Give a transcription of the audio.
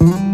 Bye.